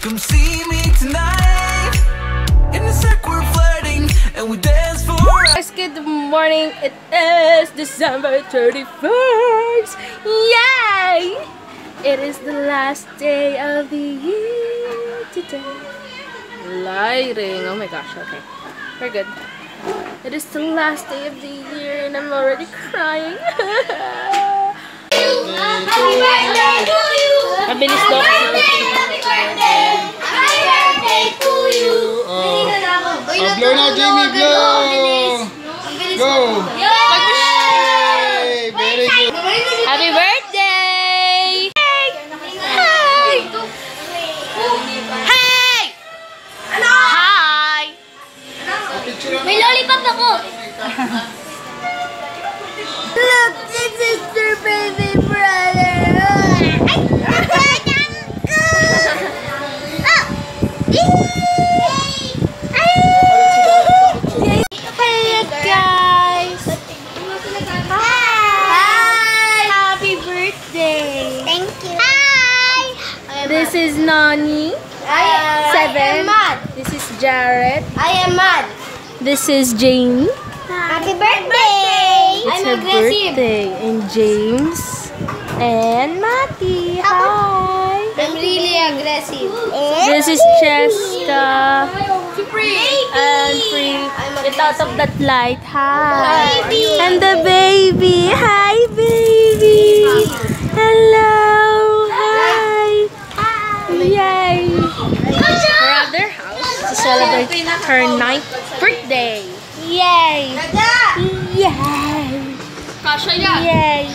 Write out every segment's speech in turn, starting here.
Come see me tonight. In the circle we're flirting and we dance for Guys, good morning. It is December 31st. Yay! It is the last day of the year today. Lighting. Oh my gosh, okay. We're good. It is the last day of the year and I'm already crying. Happy birthday to you! Mabilis daw kasi. Happy birthday! Oh, blow na, Jamie, blow! Go! Yay! Very good. Happy birthday! Hey! Hi! Hey! Hi! May lollipop ako! Look, this is your baby This is Nani. I, Seven. I am mad. This is Jared. I am mad. This is Jamie. Happy birthday! It's I'm her aggressive. birthday. And James. And Matty. Hi. I'm really aggressive. This is Cheska. And Free. Get out of that light. Hi. Baby. And the baby. Hi, baby. Hello. Hi. Yay. We're at their house to celebrate her ninth birthday. Yay. Yay. Yay.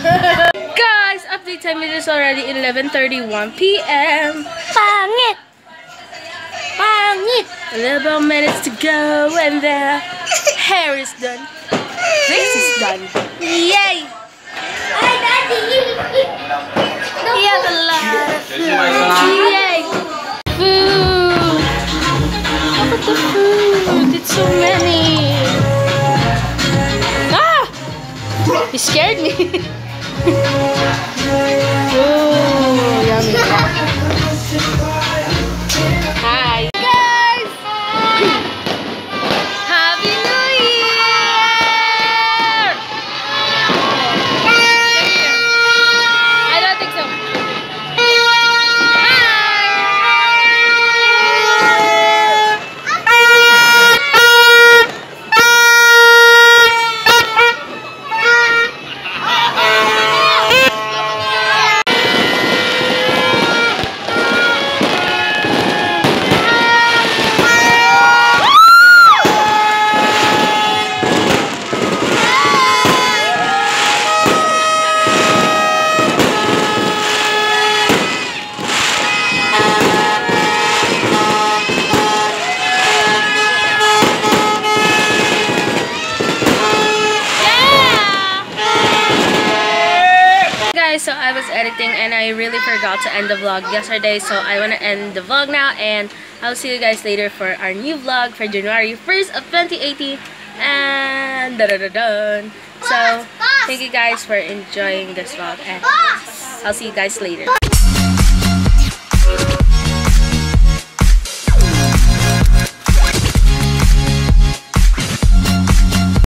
Guys, update time it is already 11.31 p.m. Pangit! Pangit! 11 minutes to go and the hair is done. Face is done. Yay! You scared me. oh, yummy. Guys, so I was editing and I really forgot to end the vlog yesterday. So I want to end the vlog now and I'll see you guys later for our new vlog for January 1st of 2018. And da da da dun. So thank you guys for enjoying this vlog and I'll see you guys later.